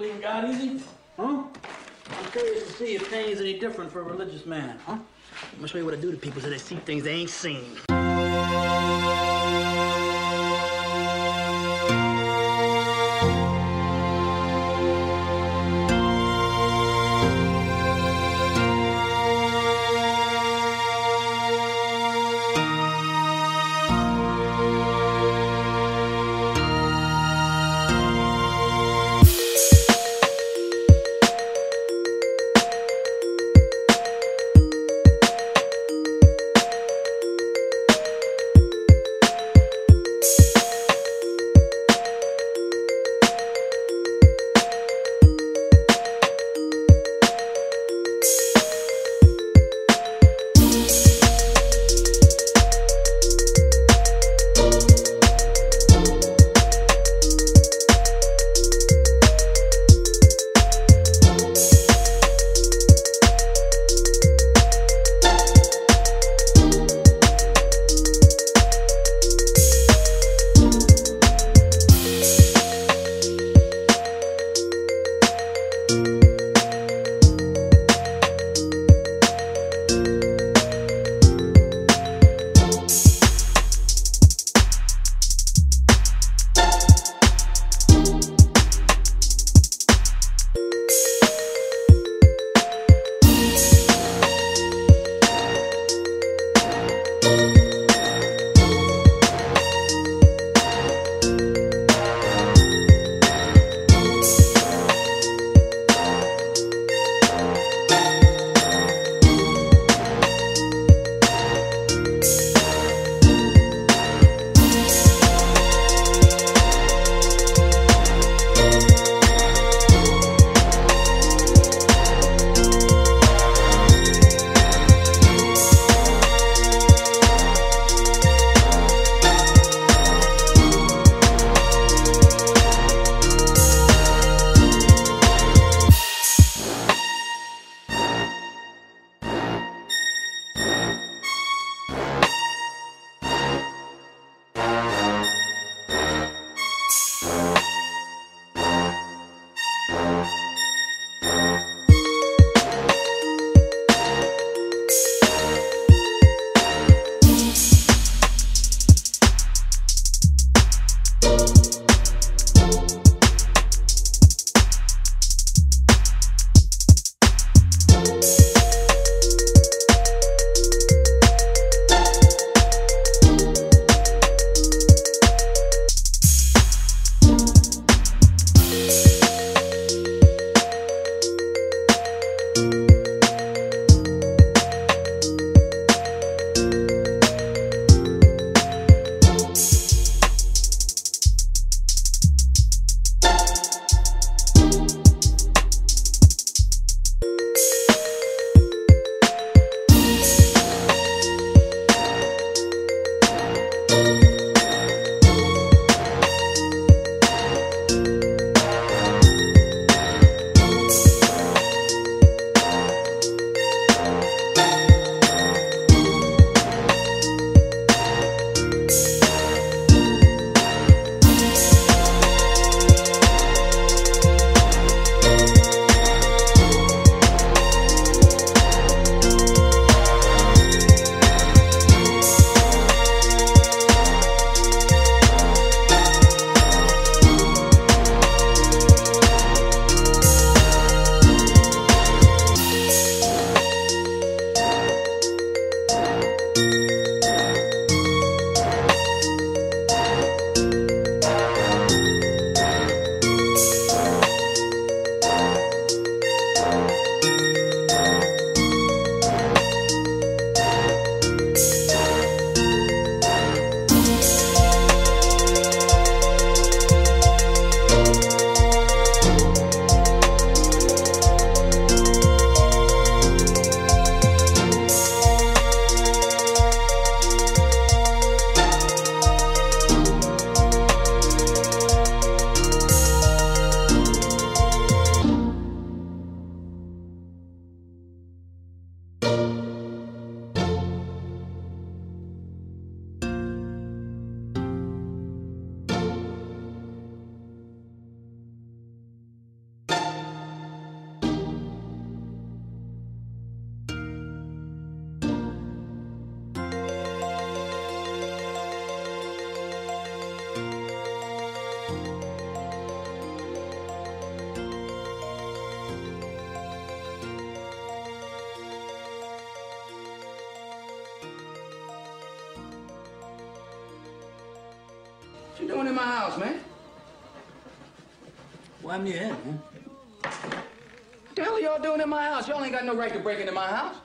Believe in God easy? Huh? I'm curious to see if pain's any different for a religious man, huh? I'm gonna show you what I do to people so they see things they ain't seen. You doing in my house, man? Why to your head, man? What the hell are y'all doing in my house? Y'all ain't got no right to break into my house.